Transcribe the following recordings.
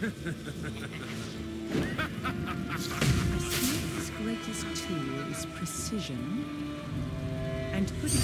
smith's greatest tool is precision and putting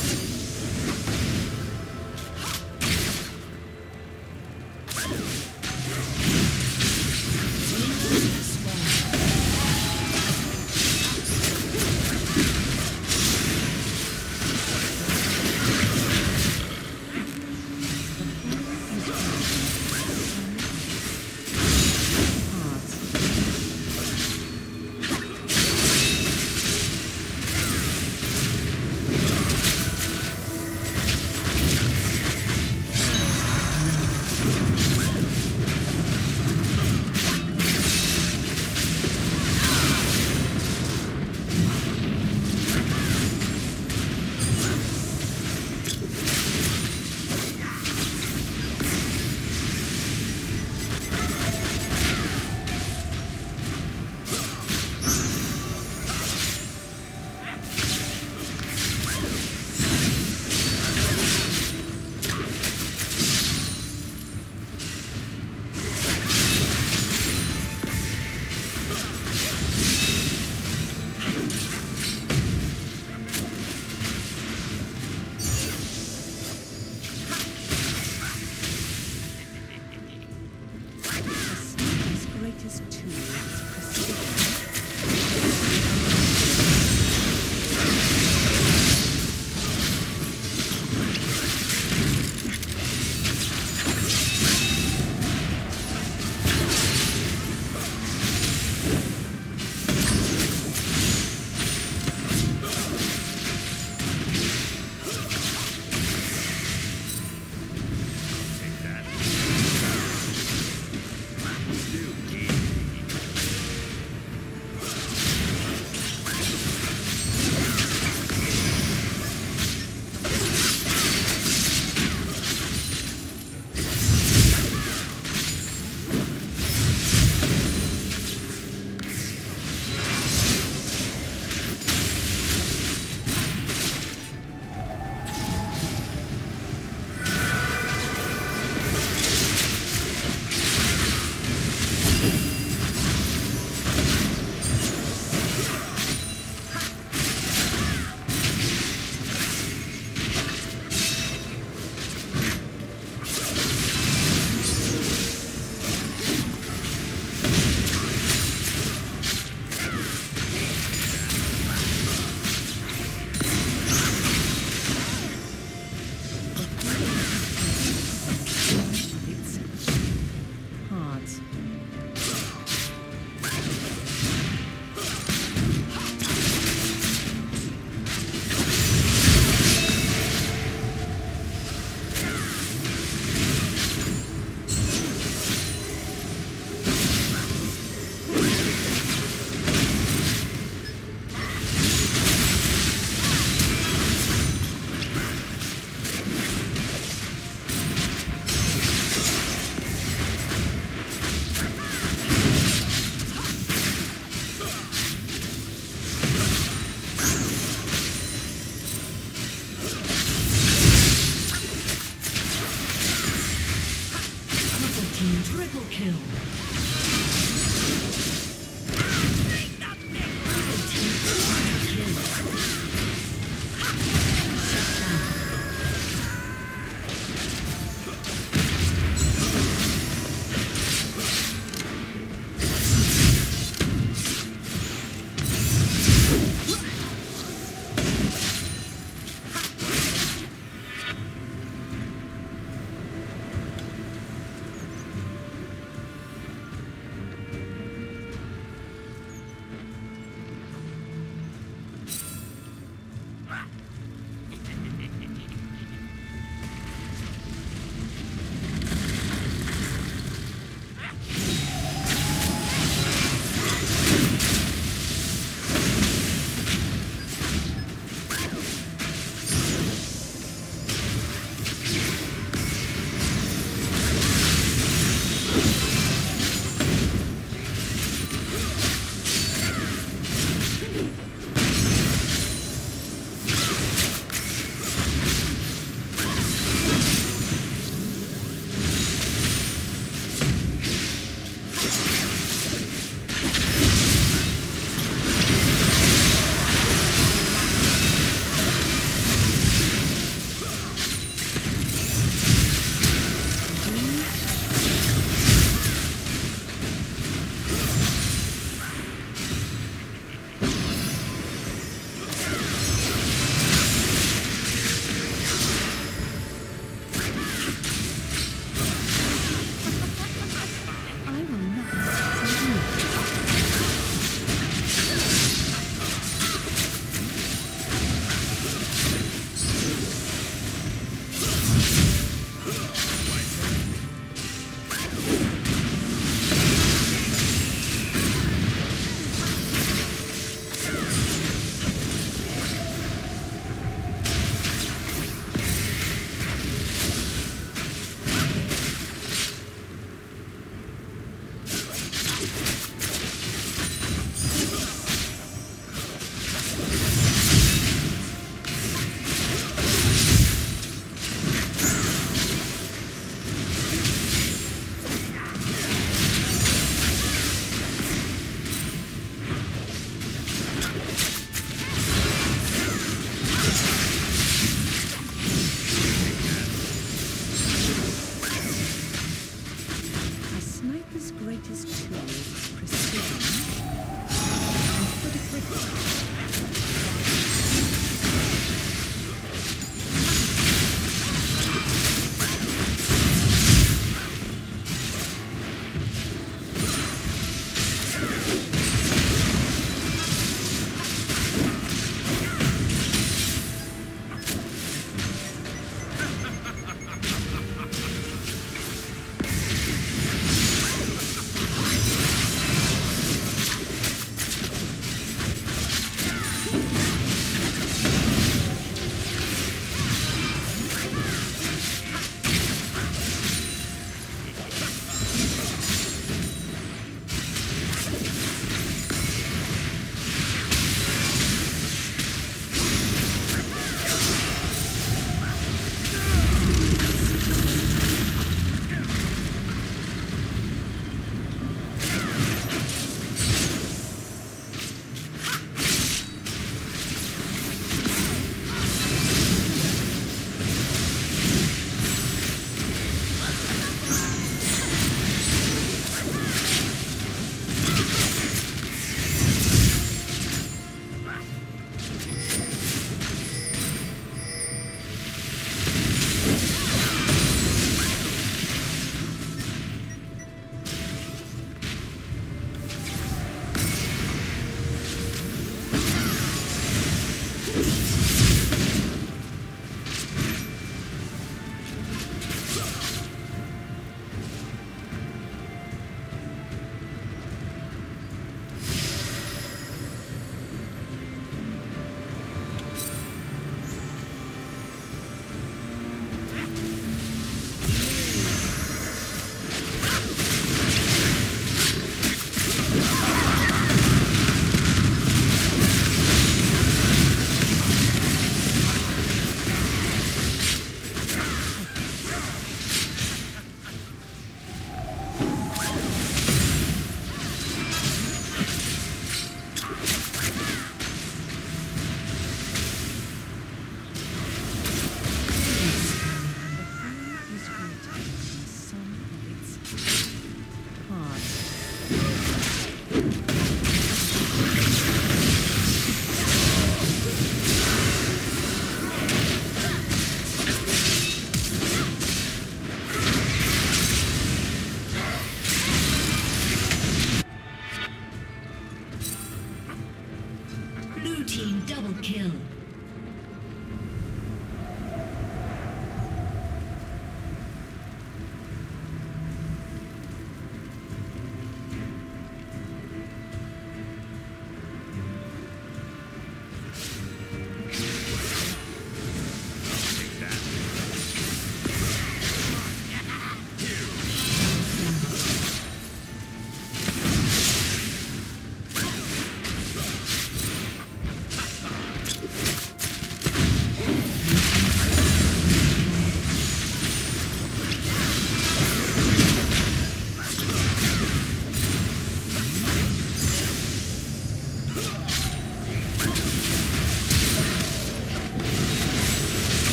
Triple kill.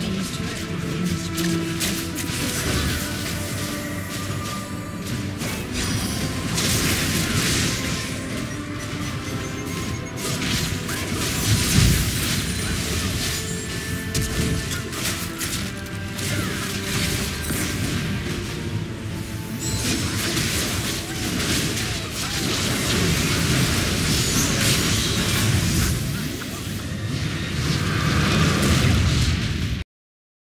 Team's turret